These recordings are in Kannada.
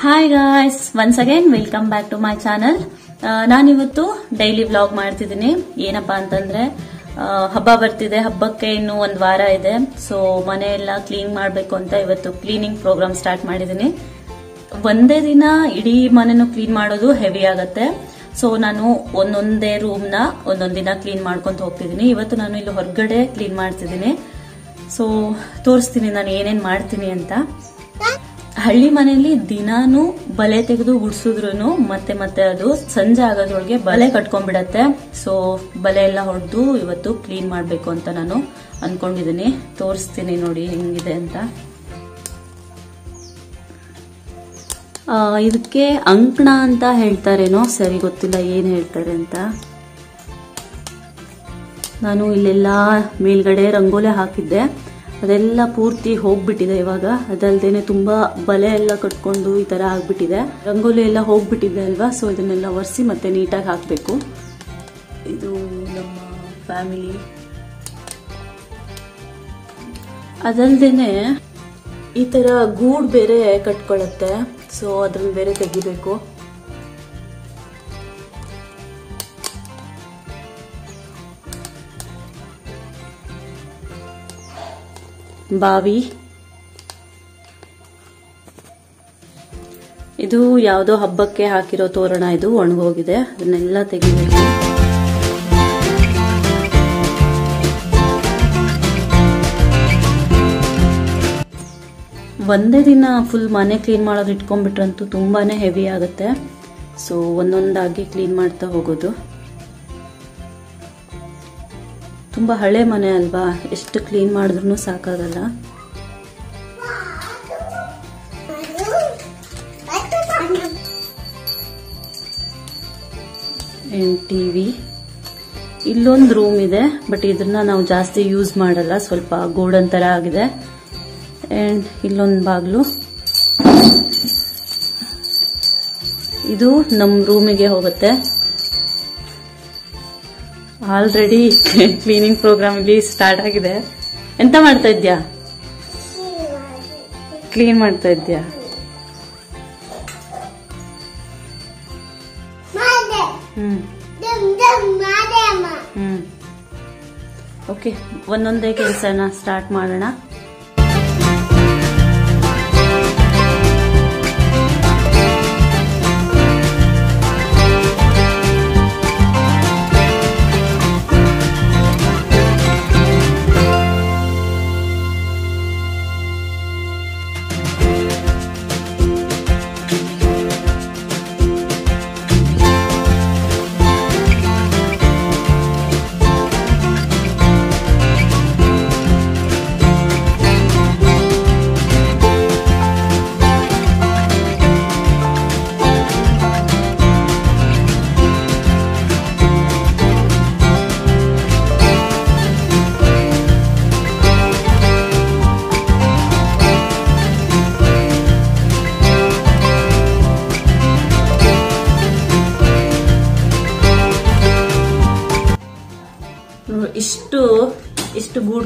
Hi guys once again welcome back to my channel ನಾನಿವತ್ತು ಡೈಲಿ ವ್ಲಾಗ್ ಮಾಡ್ತಿದ್ದೀನಿ. ಏನಪ್ಪಾ ಅಂತಂದ್ರೆ ಹಬ್ಬ ಬರ್ತಿದೆ. ಹಬ್ಬಕ್ಕೆ ಇನ್ನು ಒಂದು ವಾರ ಇದೆ. ಸೊ ಮನೆ ಎಲ್ಲ ಕ್ಲೀನ್ ಮಾಡಬೇಕು ಅಂತ ಇವತ್ತು ಕ್ಲೀನಿಂಗ್ ಪ್ರೋಗ್ರಾಮ್ ಸ್ಟಾರ್ಟ್ ಮಾಡಿದ್ದೀನಿ. ಒಂದೇ ದಿನ ಇಡೀ ಮನೆನೂ ಕ್ಲೀನ್ ಮಾಡೋದು ಹೆವಿ ಆಗತ್ತೆ. ಸೊ ನಾನು ಒಂದೊಂದೇ ರೂಮ್ನ ಒಂದೊಂದ್ ದಿನ ಕ್ಲೀನ್ ಮಾಡ್ಕೊಂತ ಹೋಗ್ತಿದ್ದೀನಿ. ಇವತ್ತು ನಾನು ಇಲ್ಲಿ ಹೊರಗಡೆ ಕ್ಲೀನ್ ಮಾಡ್ತಿದ್ದೀನಿ. ಸೊ ತೋರಿಸ್ತೀನಿ ನಾನು ಏನೇನ್ ಮಾಡ್ತೀನಿ ಅಂತ. ಹಳ್ಳಿ ಮನೆಯಲ್ಲಿ ದಿನಾನು ಬಲೆ ತೆಗೆದು ಗುಡ್ಸಿದ್ರು ಮತ್ತೆ ಮತ್ತೆ ಅದು ಸಂಜೆ ಆಗೋದ್ರೊಳಗೆ ಬಲೆ ಕಟ್ಕೊಂಡ್ಬಿಡತ್ತೆ. ಸೊ ಬಲೆ ಎಲ್ಲ ಹೊಡೆದು ಇವತ್ತು ಕ್ಲೀನ್ ಮಾಡಬೇಕು ಅಂತ ನಾನು ಅನ್ಕೊಂಡಿದೀನಿ. ತೋರಿಸ್ತೀನಿ ನೋಡಿ ಹೆಂಗಿದೆ ಅಂತ. ಇದಕ್ಕೆ ಅಂಕಣ ಅಂತ ಹೇಳ್ತಾರೇನೋ? ಸರಿ, ಗೊತ್ತಿಲ್ಲ ಏನ್ ಹೇಳ್ತಾರೆ ಅಂತ. ನಾನು ಇಲ್ಲೆಲ್ಲ ಮೇಲ್ಗಡೆ ರಂಗೋಲೆ ಹಾಕಿದ್ದೆ. ಅದೆಲ್ಲ ಪೂರ್ತಿ ಹೋಗ್ಬಿಟ್ಟಿದೆ ಇವಾಗ. ಅದಲ್ದೇನೆ ತುಂಬಾ ಬಲೆ ಎಲ್ಲ ಕಟ್ಕೊಂಡು ಈ ತರ ಆಗ್ಬಿಟ್ಟಿದೆ. ರಂಗೋಲಿ ಎಲ್ಲ ಹೋಗ್ಬಿಟ್ಟಿದೆ ಅಲ್ವಾ? ಸೊ ಇದನ್ನೆಲ್ಲ ಒರೆಸಿ ಮತ್ತೆ ನೀಟಾಗಿ ಹಾಕ್ಬೇಕು. ಇದು ನಮ್ಮ ಫ್ಯಾಮಿಲಿ ಅದಲ್ದೇನೆ ಈ ತರ ಗೂಡ್ ಬೇರೆ ಕಟ್ಕೊಳತ್ತೆ. ಸೊ ಅದ್ರಲ್ಲಿ ಬೇರೆ ತೆಗಿಬೇಕು. ಬಾವಿ. ಇದು ಯಾವುದೋ ಹಬ್ಬಕ್ಕೆ ಹಾಕಿರೋ ತೋರಣ, ಇದು ಒಣಗೋಗಿದೆ. ಅದನ್ನೆಲ್ಲ ತೆಗಿಬೇಕು ಒಂದೇ ದಿನ ಫುಲ್ ಮನೆ ಕ್ಲೀನ್ ಮಾಡೋದು ಇಟ್ಕೊಂಡ್ಬಿಟ್ರಂತೂ ತುಂಬಾನೇ ಹೆವಿ ಆಗುತ್ತೆ. ಸೊ ಒಂದೊಂದಾಗಿ ಕ್ಲೀನ್ ಮಾಡ್ತಾ ಹೋಗೋದು. ತುಂಬಾ ಹಳೆ ಮನೆ ಅಲ್ವಾ? ಎಷ್ಟು ಕ್ಲೀನ್ ಮಾಡಿದ್ರು ಸಾಕಾಗಲ್ಲ. ಟಿವಿ ಇಲ್ಲೊಂದು ರೂಮ್ ಇದೆ ಬಟ್ ಇದನ್ನ ನಾವು ಜಾಸ್ತಿ ಯೂಸ್ ಮಾಡಲ್ಲ. ಸ್ವಲ್ಪ ಗೋಡನ್ ತರ ಆಗಿದೆ. ಅಂಡ್ ಇಲ್ಲೊಂದು ಬಾಗ್ಲು. ಇದು ನಮ್ಮ ರೂಮಿಗೆ ಹೋಗುತ್ತೆ. ಆಲ್ರೆಡಿ ಕ್ಲೀನಿಂಗ್ ಪ್ರೋಗ್ರಾಮ್ ಇಲ್ಲಿ ಸ್ಟಾರ್ಟ್ ಆಗಿದೆ. ಎಂತ ಮಾಡ್ತಾ ಇದ್ಯಾ? ಕ್ಲೀನ್ ಮಾಡ್ತಾ ಇದ್ಯಾ? ಓಕೆ ಒಂದೊಂದೇ ಕೆಲಸನ ಸ್ಟಾರ್ಟ್ ಮಾಡೋಣ.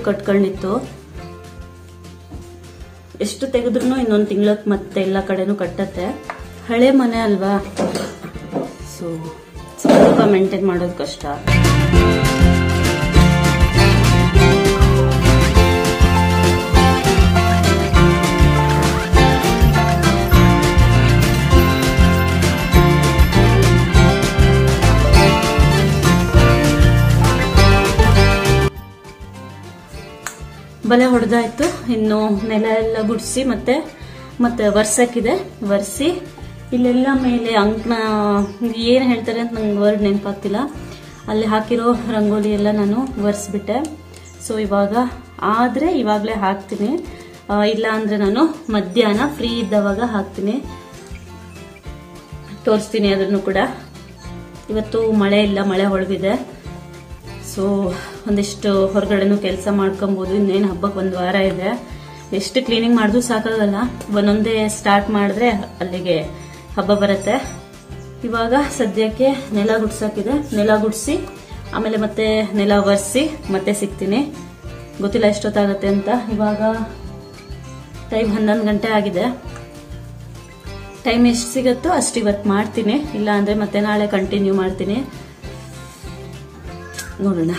ಕಟ್ಕೊಂಡಿತ್ತು ಎಷ್ಟು ತೆಗೆದ್ರು ಇನ್ನೊಂದು ತಿಂಗಳಕ್ಕೆ ಮತ್ತೆ ಎಲ್ಲ ಕಡೆನೂ ಕಟ್ಟತ್ತೆ. ಹಳೆ ಮನೆ ಅಲ್ವಾ? ಸೊ ಸ್ವಲ್ಪ ಮೇಂಟೈನ್ ಮಾಡೋದು ಕಷ್ಟ. ಬಲೆ ಹೊಡೆದಾಯ್ತು. ಇನ್ನು ನೆಲ ಎಲ್ಲ ಗುಡಿಸಿ ಮತ್ತೆ ಮತ್ತೆ ವರ್ಸಕ್ಕಿದೆ ಒರೆಸಿ ಇಲ್ಲೆಲ್ಲ ಮೇಲೆ ಅಂಕಣ ಏನು ಹೇಳ್ತಾರೆ ಅಂತ ನಂಗೆ ವರ್ಡ್ ನೆನಪಾಗ್ತಿಲ್ಲ. ಅಲ್ಲಿ ಹಾಕಿರೋ ರಂಗೋಲಿ ಎಲ್ಲ ನಾನು ಒರೆಸ್ಬಿಟ್ಟೆ. ಸೊ ಇವಾಗ ಆದರೆ ಇವಾಗಲೇ ಹಾಕ್ತೀನಿ. ಇಲ್ಲ ಅಂದರೆ ನಾನು ಮಧ್ಯಾಹ್ನ ಫ್ರೀ ಇದ್ದವಾಗ ಹಾಕ್ತೀನಿ. ತೋರಿಸ್ತೀನಿ ಅದನ್ನು ಕೂಡ. ಇವತ್ತು ಮಳೆ ಇಲ್ಲ, ಮಳೆ ಹೊಳಗಿದೆ ಸೊ ಒಂದಿಷ್ಟು ಹೊರಗಡೆನೂ ಕೆಲಸ ಮಾಡ್ಕೊಬೋದು, ಇನ್ನೇನು ಹಬ್ಬಕ್ಕೆ ಒಂದು ವಾರ ಇದೆ. ಎಷ್ಟು ಕ್ಲೀನಿಂಗ್ ಮಾಡಿದ್ರು ಸಾಕಾಗಲ್ಲ. ಒಂದೊಂದೇ ಸ್ಟಾರ್ಟ್ ಮಾಡಿದ್ರೆ ಅಲ್ಲಿಗೆ ಹಬ್ಬ ಬರುತ್ತೆ. ಇವಾಗ ಸದ್ಯಕ್ಕೆ ನೆಲ ಗುಡ್ಸಕ್ಕಿದೆ ನೆಲ ಗುಡಿಸಿ, ಆಮೇಲೆ ಮತ್ತೆ ನೆಲ ಒರೆಸಿ, ಮತ್ತೆ ಸಿಗ್ತೀನಿ. ಗೊತ್ತಿಲ್ಲ ಎಷ್ಟೊತ್ತಾಗತ್ತೆ ಅಂತ. ಇವಾಗ ಟೈಮ್ ಹನ್ನೊಂದು ಗಂಟೆ ಆಗಿದೆ. ಟೈಮ್ ಎಷ್ಟು ಸಿಗುತ್ತೋ ಅಷ್ಟು ಇವತ್ತು ಮಾಡ್ತೀನಿ. ಇಲ್ಲ ಅಂದ್ರೆ ಮತ್ತೆ ನಾಳೆ ಕಂಟಿನ್ಯೂ ಮಾಡ್ತೀನಿ. ನೋಡೋಣ.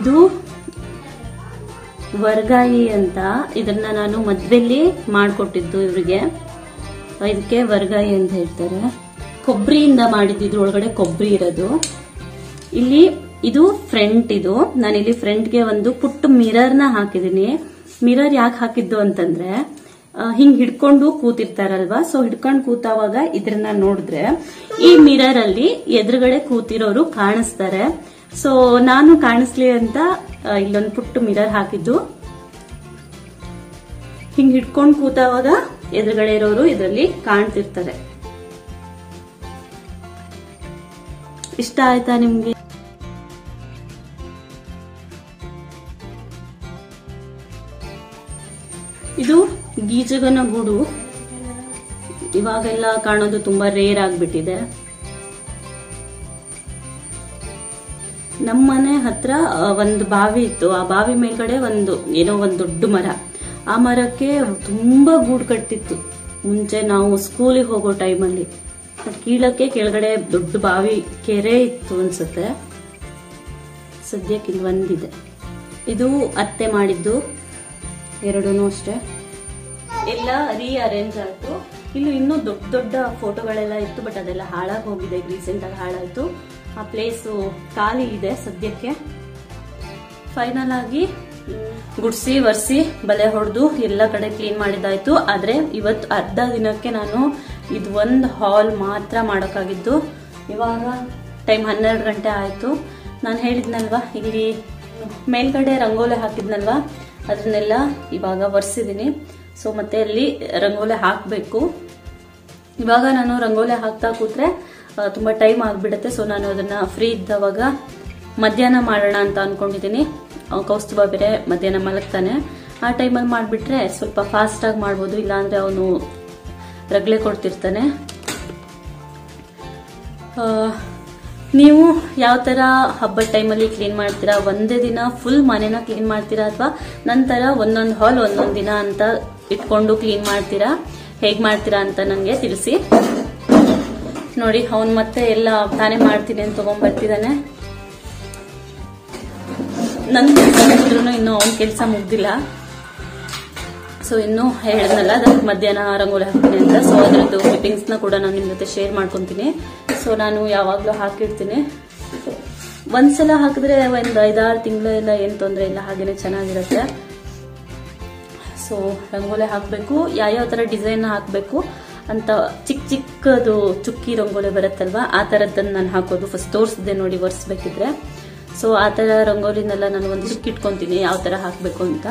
ಇದು ವರ್ಗಾಯಿ ಅಂತ ಇದನ್ನ ನಾನು ಮದ್ವೆಲ್ಲಿ ಮಾಡಿಕೊಟ್ಟಿದ್ದು ಇವರಿಗೆ. ಇದಕ್ಕೆ ವರ್ಗಾಯಿ ಅಂತ ಹೇಳ್ತಾರೆ. ಕೊಬ್ಬರಿಯಿಂದ ಮಾಡಿದ್ದು, ಇದ್ರೊಳಗಡೆ ಕೊಬ್ಬರಿ ಇರೋದು. ಇಲ್ಲಿ ಇದು ಫ್ರಂಟ್ ಇದು. ನಾನಿಲ್ಲಿ ಫ್ರಂಟ್ಗೆ ಒಂದು ಪುಟ್ಟ ಮಿರರ್ನ ಹಾಕಿದ್ದೀನಿ. ಮಿರರ್ ಯಾಕೆ ಹಾಕಿದ್ದು ಅಂತಂದ್ರೆ ಹಿಂಗ್ ಹಿಡ್ಕೊಂಡು ಕೂತಿರ್ತಾರಲ್ವಾ? ಸೊ ಹಿಡ್ಕೊಂಡು ಕೂತಾವಾಗ ಇದ್ರನ್ನ ನೋಡಿದ್ರೆ ಈ ಮಿರರ್ ಅಲ್ಲಿ ಎದುರುಗಡೆ ಕೂತಿರೋರು ಕಾಣಿಸ್ತಾರೆ. ಸೊ ನಾನು ಕಾಣಿಸ್ಲಿ ಅಂತ ಇಲ್ಲೊಂದು ಪುಟ್ಟ ಮಿರರ್ ಹಾಕಿದ್ದು. ಹಿಂಗ್ ಹಿಡ್ಕೊಂಡು ಕೂತಾವಾಗ ಎದುರುಗಡೆ ಇರೋರು ಇದರಲ್ಲಿ ಕಾಣ್ತಿರ್ತಾರೆ ಇಷ್ಟ ಆಯ್ತಾ ನಿಮ್ಗೆ? ಇದು ಗೀಜಗನ ಗೂಡು. ಇವಾಗೆಲ್ಲ ಕಾಣೋದು ತುಂಬಾ ರೇರ್ ಆಗ್ಬಿಟ್ಟಿದೆ. ನಮ್ಮನೆ ಹತ್ರ ಆ, ಒಂದು ಬಾವಿ ಇತ್ತು. ಆ ಬಾವಿ ಮೇಲ್ಗಡೆ ಒಂದು ಏನೋ ಒಂದು ದೊಡ್ಡ ಮರ. ಆ ಮರಕ್ಕೆ ತುಂಬಾ ಗೂಡು ಕಟ್ಟಿತ್ತು. ಮುಂಚೆ ನಾವು ಸ್ಕೂಲಿಗೆ ಹೋಗೋ ಟೈಮಲ್ಲಿ ಕೀಳಕ್ಕೆ ಕೆಳಗಡೆ ದೊಡ್ಡ ಬಾವಿ ಕೆರೆ ಇತ್ತು ಅನ್ಸುತ್ತೆ. ಸದ್ಯಕ್ಕೆ ಇಲ್ಲಿ ಒಂದಿದೆ ಇದು ಅತ್ತೆ ಮಾಡಿದ್ದು. ಎರಡೂ ಅಷ್ಟೇ. ಎಲ್ಲ ರೀಅರೇಂಜ್ ಆಯ್ತು. ಇಲ್ಲಿ ಇನ್ನೂ ದೊಡ್ಡ ದೊಡ್ಡ ಫೋಟೋಗಳೆಲ್ಲ ಇತ್ತು ಬಟ್ ಅದೆಲ್ಲ ಹಾಳಾಗಿ ಹೋಗಿದೆ. ರೀಸೆಂಟ್ ಆಗಿ ಹಾಳಾಯ್ತು. ಆ ಪ್ಲೇಸು ಖಾಲಿ ಇದೆ ಸದ್ಯಕ್ಕೆ. ಫೈನಲ್ ಆಗಿ ಗುಡ್ಸಿ, ಒರೆಸಿ, ಬಲೆ ಹೊಡೆದು ಎಲ್ಲ ಕಡೆ ಕ್ಲೀನ್ ಮಾಡಿದ್ದಾಯ್ತು. ಆದ್ರೆ ಇವತ್ತು ಅರ್ಧ ದಿನಕ್ಕೆ ನಾನು ಇದು ಒಂದು ಹಾಲ್ ಮಾತ್ರ ಮಾಡೋಕ್ಕಾಗಿದ್ದು. ಇವಾಗ ಟೈಮ್ ಹನ್ನೆರಡು ಗಂಟೆ ಆಯಿತು. ನಾನು ಹೇಳಿದ್ನಲ್ವ, ಇಲ್ಲಿ ಮೇಲ್ಗಡೆ ರಂಗೋಲೆ ಹಾಕಿದ್ನಲ್ವಾ? ಅದನ್ನೆಲ್ಲ ಇವಾಗ ಒರೆಸಿದ್ದೀನಿ ಸೊ ಮತ್ತೆ ಅಲ್ಲಿ ರಂಗೋಲೆ ಹಾಕಬೇಕು. ಇವಾಗ ನಾನು ರಂಗೋಲೆ ಹಾಕ್ತಾ ಕೂತ್ರೆ ತುಂಬಾ ಟೈಮ್ ಆಗ್ಬಿಡುತ್ತೆ. ಸೊ ನಾನು ಅದನ್ನ ಫ್ರೀ ಇದ್ದವಾಗ ಮಧ್ಯಾಹ್ನ ಮಾಡೋಣ ಅಂತ ಅನ್ಕೊಂಡಿದ್ದೀನಿ ಅವ್ನ್ ಕೌಸ್ತುಭ ಬೇರೆ ಮಧ್ಯಾಹ್ನ ಮಲಗ್ತಾನೆ. ಆ ಟೈಮಲ್ಲಿ ಮಾಡಿಬಿಟ್ರೆ ಸ್ವಲ್ಪ ಫಾಸ್ಟ್ ಆಗಿ ಮಾಡ್ಬೋದು. ಇಲ್ಲಾಂದ್ರೆ ಅವನು ರಗಳೆ ಕೊಡ್ತಿರ್ತಾನೆ. ನೀವು ಯಾವ ತರ ಹಬ್ಬದ ಟೈಮಲ್ಲಿ ಕ್ಲೀನ್ ಮಾಡ್ತೀರಾ? ಒಂದೇ ದಿನ ಫುಲ್ ಮನೇನ ಕ್ಲೀನ್ ಮಾಡ್ತೀರಾ? ಅಥವಾ ನಂತರ ಒಂದೊಂದು ಹಾಲ್ ಒಂದೊಂದು ದಿನ ಅಂತ ಇಟ್ಕೊಂಡು ಕ್ಲೀನ್ ಮಾಡ್ತೀರಾ? ಹೇಗ್ ಮಾಡ್ತೀರಾ ಅಂತ ನಂಗೆ ತಿಳಿಸಿ. ನೋಡಿ, ಅವನ್ ಮತ್ತೆ ಎಲ್ಲ ತಾನೇ ಮಾಡ್ತೀನಿ ಅಂತ ತಗೊಂಡ್ ಬರ್ತಿದ್ದಾನೆ ನನ್ನ ಕೆಲಸ ಇನ್ನು ಅವನ ಕೆಲಸ ಮುಗ್ದಿಲ್ಲ. ಸೊ ಇನ್ನು ಹೇಳಿದ್ನಲ್ಲ, ಅದಕ್ಕೆ ಮಧ್ಯಾಹ್ನ ರಂಗೋಲಿ ಹಾಕ್ತೀನಿ ಅಂತ. ಸೊ ಅದರದ್ದು ನ ಕೂಡ ನಾನು ನಿಮ್ ಜೊತೆ ಶೇರ್ ಮಾಡ್ಕೊಂತೀನಿ. ಸೊ ನಾನು ಯಾವಾಗ್ಲೂ ಹಾಕಿರ್ತೀನಿ. ಒಂದ್ಸಲ ಹಾಕಿದ್ರೆ ಒಂದ್ ಐದಾರು ತಿಂಗಳು ಎಲ್ಲ ಏನ್ ತೊಂದರೆ ಇಲ್ಲ, ಹಾಗೇನೆ ಚೆನ್ನಾಗಿರುತ್ತೆ. ಸೊ ರಂಗೋಲಿ ಹಾಕಬೇಕು. ಯಾವ್ಯಾವ ತರ ಡಿಸೈನ್ ಹಾಕಬೇಕು ಅಂತ ಚಿಕ್ಕ ಚಿಕ್ಕದು ಚುಕ್ಕಿ ರಂಗೋಲಿ ಬರುತ್ತಲ್ವಾ? ಆ ಥರದ್ದನ್ನು ನಾನು ಹಾಕೋದು. ಫಸ್ಟ್ ತೋರಿಸಿದೆ ನೋಡಿ, ಒರೆಸ್ಬೇಕಿದ್ರೆ. ಸೊ ಆ ತರ ರಂಗೋಲಿನೆಲ್ಲ ನಾನು ಒಂದು ಇಟ್ಕೊಂತೀನಿ, ಯಾವ ತರ ಹಾಕಬೇಕು ಅಂತ.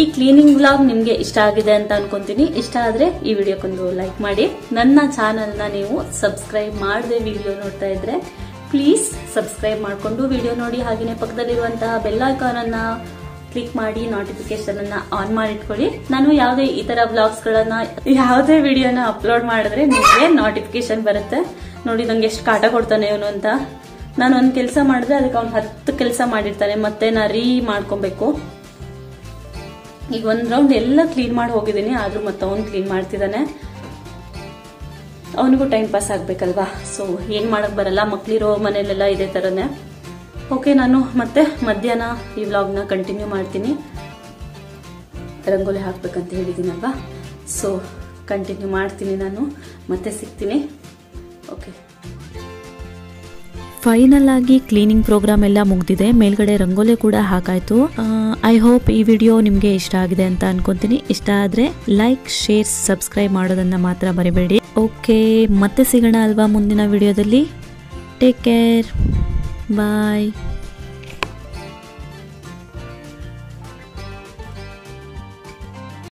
ಈ ಕ್ಲೀನಿಂಗ್ ಬ್ಲಾಗ್ ನಿಮಗೆ ಇಷ್ಟ ಆಗಿದೆ ಅಂತ ಅನ್ಕೊಂತೀನಿ. ಇಷ್ಟ ಆದ್ರೆ ಈ ವಿಡಿಯೋಕ್ಕೊಂದು ಲೈಕ್ ಮಾಡಿ. ನನ್ನ ಚಾನಲ್ನ ನೀವು ಸಬ್ಸ್ಕ್ರೈಬ್ ಮಾಡದೆ ವಿಡಿಯೋ ನೋಡ್ತಾ ಇದ್ರೆ ಪ್ಲೀಸ್ ಸಬ್ಸ್ಕ್ರೈಬ್ ಮಾಡ್ಕೊಂಡು ವಿಡಿಯೋ ನೋಡಿ. ಹಾಗೆಯೇ ಪಕ್ಕದಲ್ಲಿರುವಂತಹ ಬೆಲ್ ಐಕಾನ್ ಅನ್ನ ಕ್ಲಿಕ್ ಮಾಡಿ ನೋಟಿಫಿಕೇಶನ್ ಅನ್ನ ಆನ್ ಮಾಡಿಟ್ಕೊಳ್ಳಿ. ನಾನು ಯಾವುದೇ ಈ ತರ ಬ್ಲಾಗ್ಸ್ ಗಳನ್ನ, ಯಾವುದೇ ವಿಡಿಯೋನ ಅಪ್ಲೋಡ್ ಮಾಡಿದ್ರೆ ನಿಮಗೆ ನೋಟಿಫಿಕೇಶನ್ ಬರುತ್ತೆ. ನೋಡಿ ನಂಗೆ ಎಷ್ಟು ಕಾಟ ಕೊಡ್ತಾನೆ ಇವನು ಅಂತ. ನಾನು ಒಂದ್ ಕೆಲಸ ಮಾಡಿದ್ರೆ ಅದಕ್ಕೆ ಅವ್ನು ಹತ್ತು ಕೆಲಸ ಮಾಡಿರ್ತಾನೆ, ಮತ್ತೆ ನಾ ರೀ ಮಾಡ್ಕೊಬೇಕು. ಈಗ ಒಂದ್ ರೌಂಡ್ ಎಲ್ಲ ಕ್ಲೀನ್ ಮಾಡಿ ಹೋಗಿದ್ದೀನಿ, ಆದ್ರೂ ಮತ್ತೆ ಅವ್ನು ಕ್ಲೀನ್ ಮಾಡ್ತಿದ್ದಾನೆ. ಅವನಿಗೂ ಟೈಮ್ ಪಾಸ್ ಆಗ್ಬೇಕಲ್ವಾ? ಸೊ ಏನ್ ಮಾಡಕ್ ಬರಲ್ಲ, ಮಕ್ಳಿರೋ ಮನೇಲೆಲ್ಲ ಇದೇ ತರನೇ. ಓಕೆ ನಾನು ಮತ್ತೆ ಮಧ್ಯಾಹ್ನ ಈ ವ್ಲಾಗ್ನ ಕಂಟಿನ್ಯೂ ಮಾಡ್ತೀನಿ. ರಂಗೋಲಿ ಹಾಕ್ಬೇಕಂತ ಹೇಳಿದ್ದೀನಲ್ವ? ಸೊ ಕಂಟಿನ್ಯೂ ಮಾಡ್ತೀನಿ ನಾನು, ಮತ್ತೆ ಸಿಗ್ತೀನಿ. ಓಕೆ ಫೈನಲ್ ಆಗಿ ಕ್ಲೀನಿಂಗ್ ಪ್ರೋಗ್ರಾಮ್ ಎಲ್ಲ ಮುಗ್ದಿದೆ. ಮೇಲ್ಗಡೆ ರಂಗೋಲಿ ಕೂಡ ಹಾಕಾಯ್ತು. ಐ ಹೋಪ್ ಈ ವಿಡಿಯೋ ನಿಮಗೆ ಇಷ್ಟ ಆಗಿದೆ ಅಂತ ಅನ್ಕೊಂತೀನಿ. ಇಷ್ಟ ಆದ್ರೆ ಲೈಕ್ ಶೇರ್ ಸಬ್ಸ್ಕ್ರೈಬ್ ಮಾಡೋದನ್ನ ಮಾತ್ರ ಮರಿಬೇಡಿ. ಓಕೆ ಮತ್ತೆ ಸಿಗೋಣ ಅಲ್ವಾ ಮುಂದಿನ ವಿಡಿಯೋದಲ್ಲಿ ಟೇಕ್ ಕೇರ್ Bye.